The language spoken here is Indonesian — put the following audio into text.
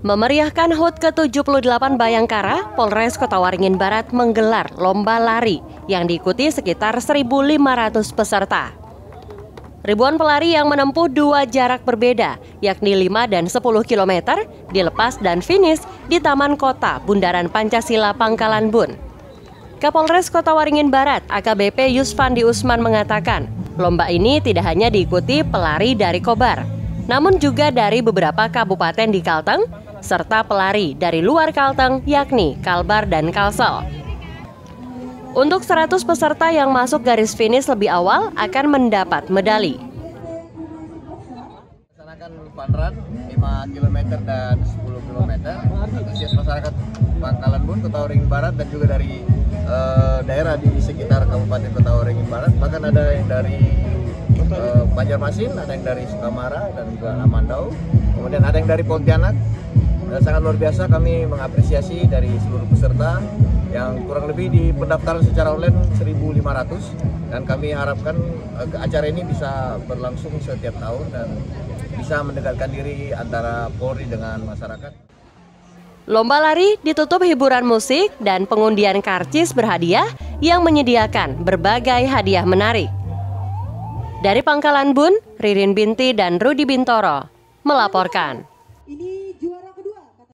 Memeriahkan HUT ke-78 Bayangkara, Polres Kota Waringin Barat menggelar lomba lari yang diikuti sekitar 1.500 peserta. Ribuan pelari yang menempuh dua jarak berbeda, yakni 5 dan 10 km, dilepas dan finish di Taman Kota Bundaran Pancasila Pangkalan Bun. Kapolres Kota Waringin Barat, AKBP Yusfandi Usman mengatakan, lomba ini tidak hanya diikuti pelari dari Kobar, namun juga dari beberapa kabupaten di Kalteng, serta pelari dari luar Kalteng yakni Kalbar dan Kalsel. Untuk 100 peserta yang masuk garis finish lebih awal akan mendapat medali. Laksanakan fun run 5 km dan 10 km. Antusias masyarakat Pangkalan Bun, Kota Waringin Barat dan juga dari uh, daerah di sekitar Kabupaten Kota Waringin Barat. Bahkan ada yang dari uh, Banjarmasin, ada yang dari Sukamara dan juga Amandau. Kemudian ada yang dari Pontianak, dan sangat luar biasa kami mengapresiasi dari seluruh peserta yang kurang lebih di pendaftaran secara online 1.500 dan kami harapkan uh, acara ini bisa berlangsung setiap tahun dan bisa mendekatkan diri antara Polri dengan masyarakat. Lomba lari ditutup hiburan musik dan pengundian karcis berhadiah yang menyediakan berbagai hadiah menarik. Dari Pangkalan Bun, Ririn Binti dan Rudi Bintoro melaporkan.